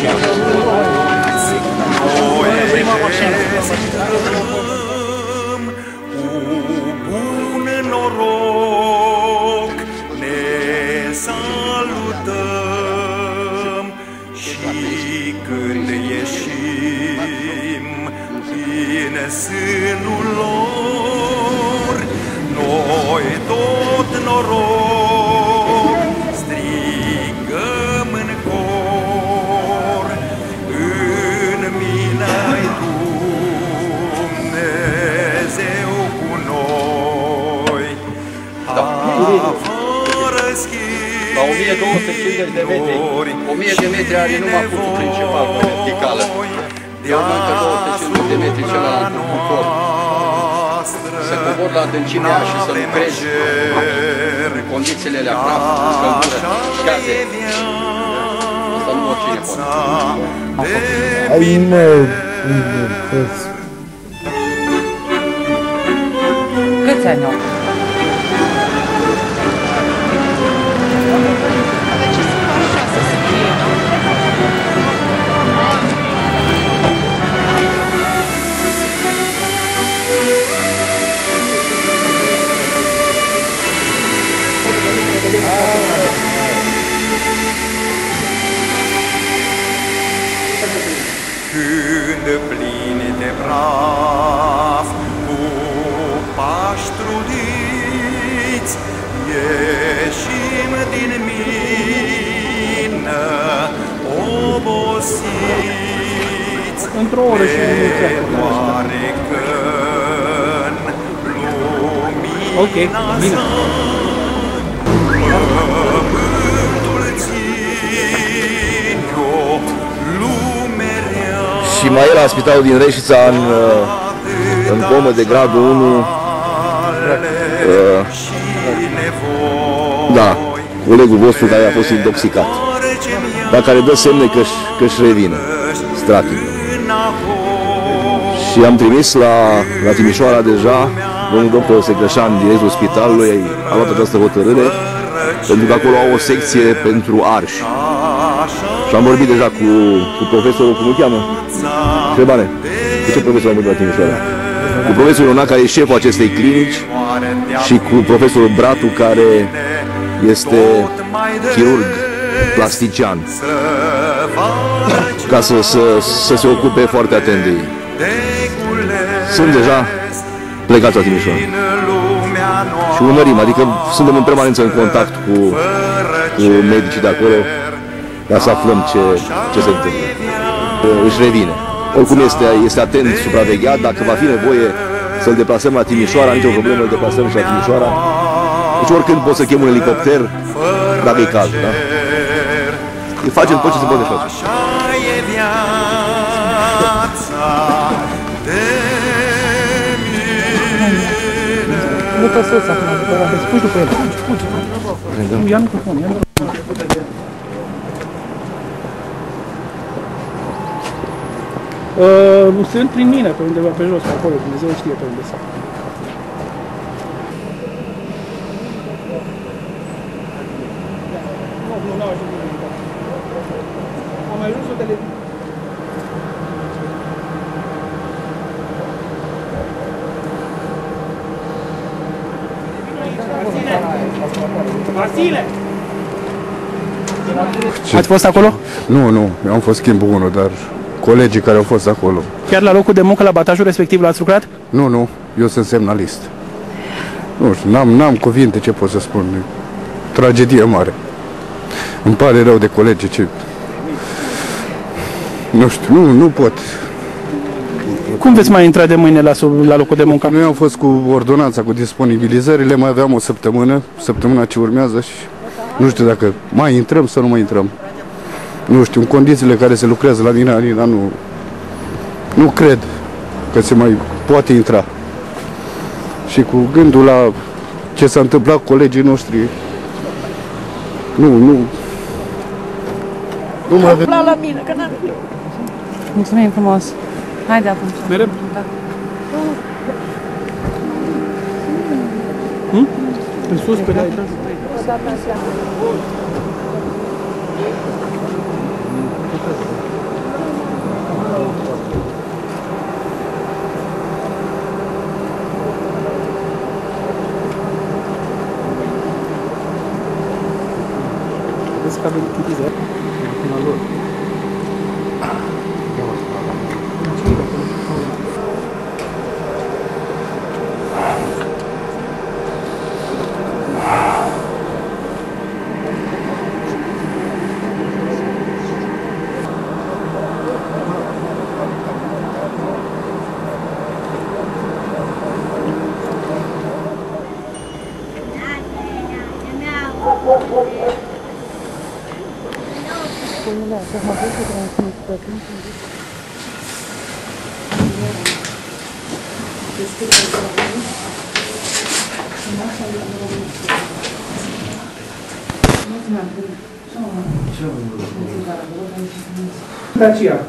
Cu bun noroc ne salutăm și când ieșim din sânul lor, noi tot noroc Afară schimb La 1250 de metri, 1000 de metri are numai punctul principal pe verticală. De urmă încă 250 de metri celălalt bucur. Să cobor la adâncimea și să lucrezi în condițiile alea praf, căldură, gaze. Asta nu oricine poate. Ai mă, Câți ani au? Când plini de brav cu pași trudiți, ieșim din mină obosiți. Într-o oră și Pe doare când lumina Ok, bine. Și mai era la spitalul din Reșița în, uh, în comă de gradul 1. Uh, da, colegul vostru care a fost intoxicat. Dar care dă semne că își, că își revine. Stratin. Și am trimis la, la Timișoara deja, domnul doctor Secreșan, directorul spitalului, a luat această hotărâre, pentru că acolo au o secție pentru arși. Și am vorbit deja cu, cu profesorul, cum îl cheamă? Șebane. Cu ce profesor am vorbit la Timișoara? Cu profesorul Iona, care e șeful acestei clinici și cu profesorul Bratu, care este chirurg plastician, ca să, să, să se ocupe foarte atent de ei. Sunt deja plecați la Timișoara. Și urmărim, adică suntem în permanență în contact cu, cu medicii de acolo ca să aflăm ce, ce se întâmplă. Își revine. Oricum este, este atent, supravegheat, dacă va fi nevoie să-l deplasăm la Timișoara, nicio problemă, îl deplasăm și la Timișoara. Deci oricând pot să chem un elicopter, dacă e cazul, da? Îi facem tot ce se poate face. Așa e viața de mine. Nu te sus acum, după aia, spui după el. Fugi, fugi. Nu, ia microfonul, ia microfonul. Uh, sunt prin mine, pe undeva pe jos, pe acolo, Dumnezeu știe pe unde sunt. Nu, nu, n-au ajuns nimic. Am ajuns o televiziune. Vasile! Ați fost acolo? Nu, nu, eu am fost schimbul 1, dar colegii care au fost acolo. Chiar la locul de muncă, la batajul respectiv, l-ați lucrat? Nu, nu, eu sunt semnalist. Nu știu, n-am, n-am cuvinte ce pot să spun. E Tragedie mare. Îmi pare rău de colegi ce... Nu știu, nu, nu pot. Cum veți mai intra de mâine la, sub, la locul de muncă? Noi am fost cu ordonanța, cu disponibilizările, mai aveam o săptămână, săptămâna ce urmează și nu știu dacă mai intrăm sau nu mai intrăm. Nu știu, în condițiile care se lucrează la mine, Alina, nu, nu cred că se mai poate intra. Și cu gândul la ce s-a întâmplat cu colegii noștri, nu, nu, Nu mă gândesc. La la mine, că n-am Mulțumim frumos. Haide atunci. Merem? Da. În sus, pe dreapta. Vezi că Dacia.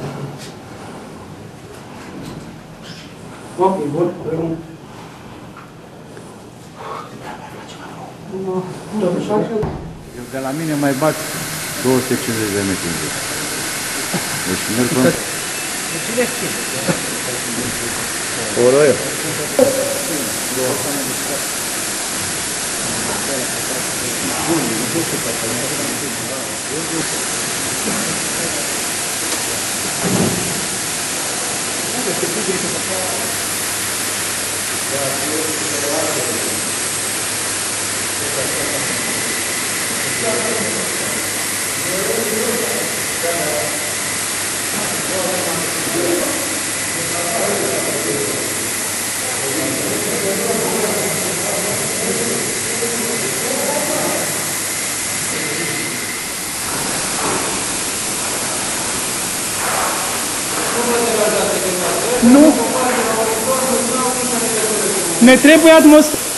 Ok, bun. Rămân. Eu de la mine mai bat 250 de metri în zi. Deci merg până... Oroio. Nu. Ne trebuie atmosferă.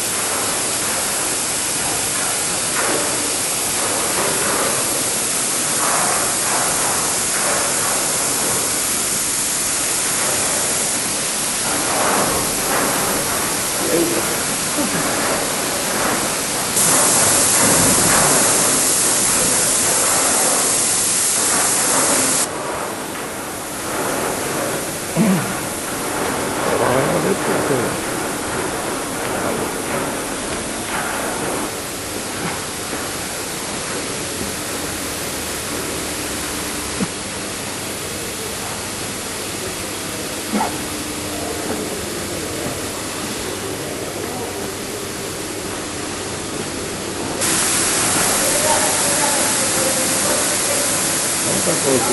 Intră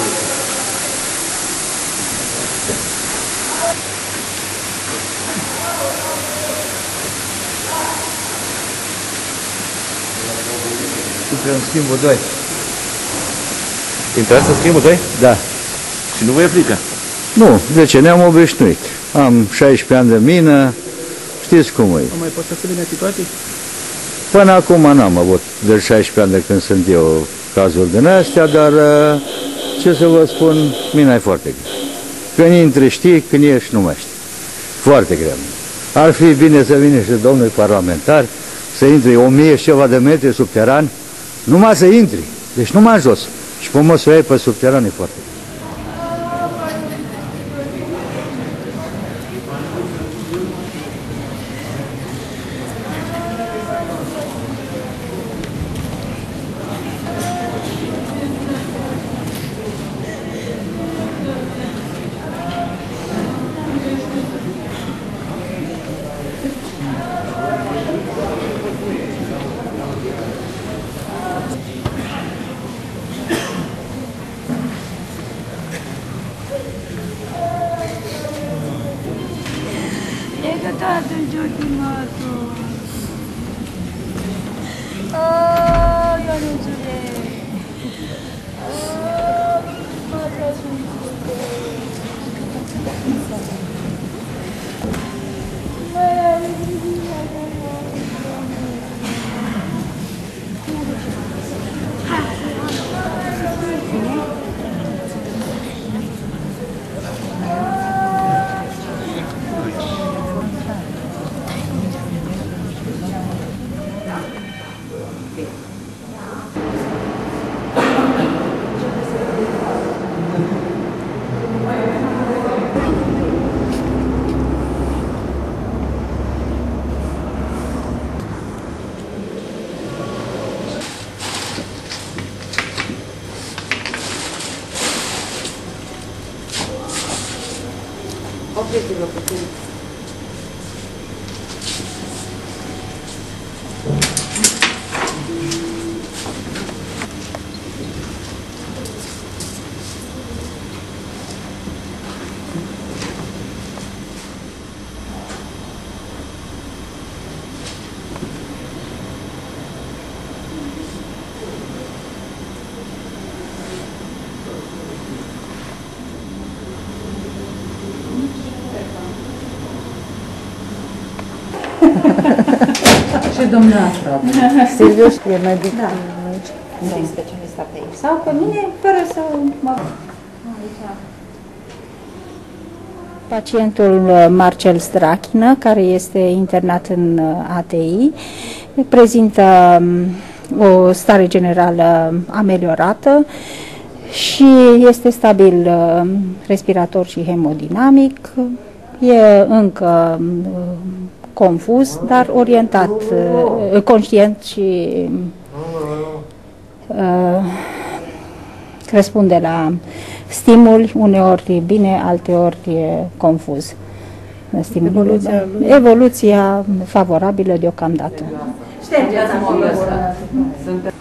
în schimbul 2. Intrați în schimbul 2? Da. Și nu vă e frică? Nu, de ce ne-am obișnuit. Am 16 ani de mină, știți cum e. Am mai fost asemenea situații? Până acum n-am avut de 16 ani de când sunt eu cazuri din astea, dar uh, ce să vă spun, mina e foarte grea. Când intri știi, când ieși nu mai știi. Foarte grea. Ar fi bine să vină și domnul parlamentar, să intri o mie și ceva de metri subteran, numai să intri, deci numai jos. Și pe mă să o iei pe subteran e foarte greu. Jones. Și dumneavoastră. Silviu e medic. Da. Nu specialist API. Sau pe mine, fără să mă... Pacientul uh, Marcel Strachină, care este internat în uh, ATI, prezintă um, o stare generală ameliorată și este stabil uh, respirator și hemodinamic. E încă um, confuz, dar orientat, uh, conștient și uh, răspunde la stimuli, uneori bine, alteori e confuz. Stimulul, Evoluția lui? Evoluția favorabilă deocamdată. Ștergeți amorul ăsta. Sunt